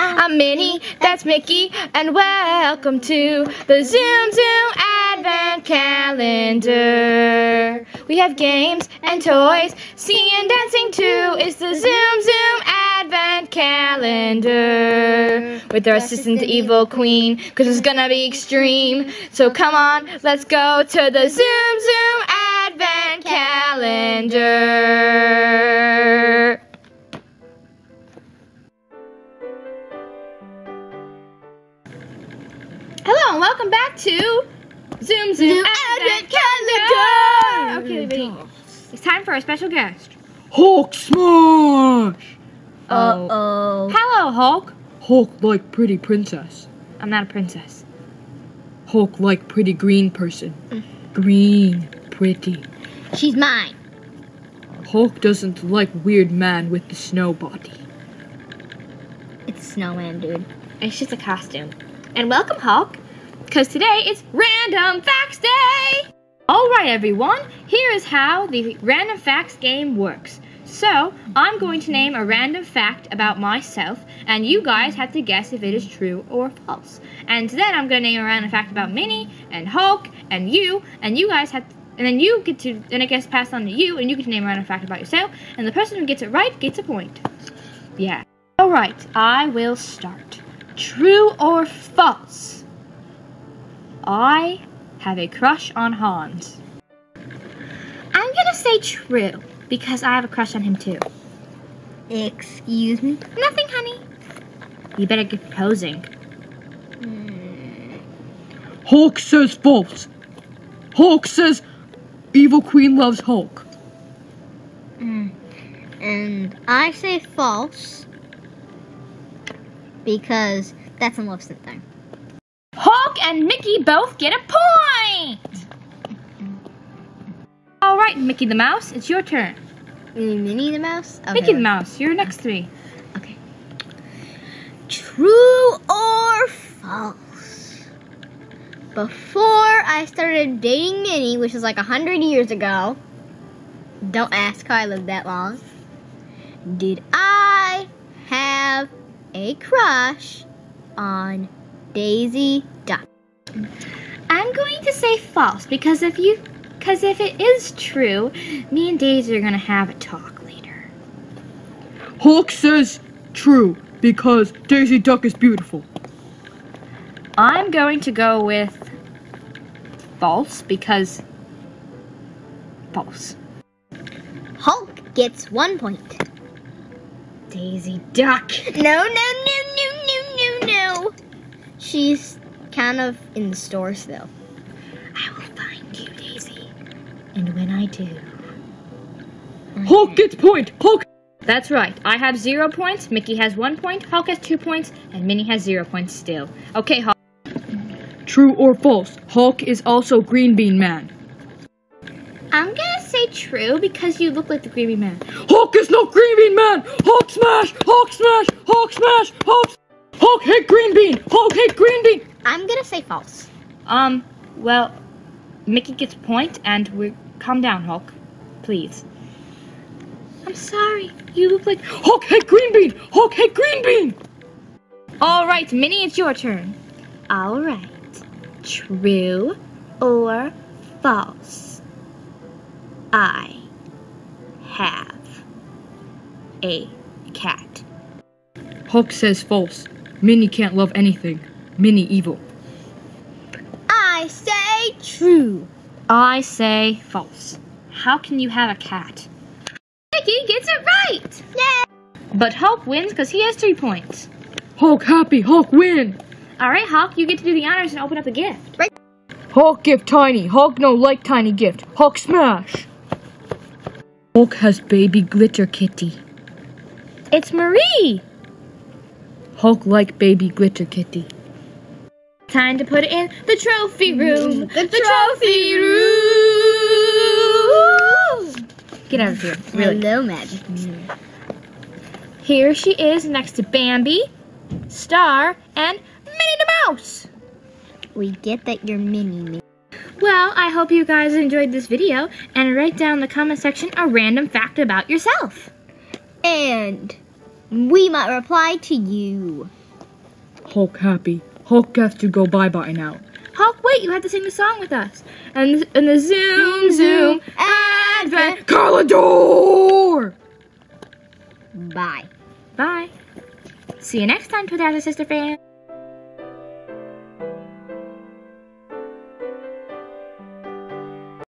I'm Minnie, that's Mickey, and welcome to the Tsum Tsum Advent Calendar. We have games and toys, singing and dancing too. It's the Tsum Tsum Advent Calendar with our assistant, the Evil Queen, because it's gonna be extreme. So come on, let's go to the Tsum Tsum Advent Calendar. Hello and welcome back to Tsum Tsum, Tsum Advent, Advent Calendar. Calendar. Okay, everybody, it's time for our special guest. Hulk smash! Oh. Uh-oh. Uh, hello, Hulk. Hulk like pretty princess. I'm not a princess. Hulk like pretty green person. Green, pretty. She's mine. Hulk doesn't like weird man with the snow body. It's snowman, dude. It's just a costume. And welcome, Hulk, because today it's Random Facts Day! Alright, everyone, here is how the Random Facts game works. So, I'm going to name a random fact about myself, and you guys have to guess if it is true or false. And then I'm going to name a random fact about Minnie, and Hulk, and you, and you guys have to and then you get to, then it gets passed on to you, and you get to name a random fact about yourself, and the person who gets it right gets a point. Yeah. Alright, I will start. True or false? I have a crush on Hans. I'm gonna say true because I have a crush on him too. Excuse me? Nothing, honey. You better get proposing. Hmm. Hulk says false. Hulk says evil queen loves Hulk. Hmm. And I say false because that's a love thing. Hulk and Mickey both get a point! Alright, Mickey the Mouse, it's your turn. Minnie the Mouse? Okay. Mickey the Mouse, your next three. Okay. True or false? Before I started dating Minnie, which was like a hundred years ago, don't ask how I lived that long, did I have a crush on Daisy Duck? I'm going to say false because if you because if it is true, me and Daisy are gonna have a talk later. Hulk says true because Daisy Duck is beautiful. I'm going to go with false because false. Hulk gets one point. Daisy Duck. No, no, no, no, no, no, no. She's kind of in the store still. I will find you, Daisy. And when I do. Hulk gets point. Hulk. That's right. I have zero points, Mickey has one point, Hulk has two points, and Minnie has zero points still. Okay, Hulk. True or false? Hulk is also Green Bean Man. I'm gonna say true because you look like the Green Bean Man. Hulk is no Green Bean Man. Hulk smash. Hulk smash. Hulk smash. Hulk. Hulk hate Green Bean. Hulk hate Green Bean. I'm gonna say false. Um, well, Mickey gets a point, and we calm down, Hulk, please. I'm sorry. You look like. Hulk hit Green Bean. Hulk hate Green Bean. All right, Minnie, it's your turn. All right. True or false? I have a cat. Hulk says false. Minnie can't love anything. Minnie evil. I say true. I say false. How can you have a cat? Mickey gets it right. Yay! But Hulk wins because he has three points. Hulk happy. Hulk win. All right, Hulk, you get to do the honors and open up the gift. Right. Hulk gift tiny. Hulk no like tiny gift. Hulk smash. Hulk has baby glitter kitty. It's Marie. Hulk like baby glitter kitty. Time to put it in the trophy mm, room. The trophy room. Get out of here. Really. Hello, Magic. Mm. Here she is next to Bambi, Star, and Minnie the Mouse. We get that you're Minnie. Minnie. Well, I hope you guys enjoyed this video and write down in the comment section a random fact about yourself. And we might reply to you. Hulk happy. Hulk has to go bye bye now. Hulk, wait, you have to sing the song with us. And, and the tsum, tsum, advent. Calendar! Bye. Bye. See you next time, Twin Sister fans.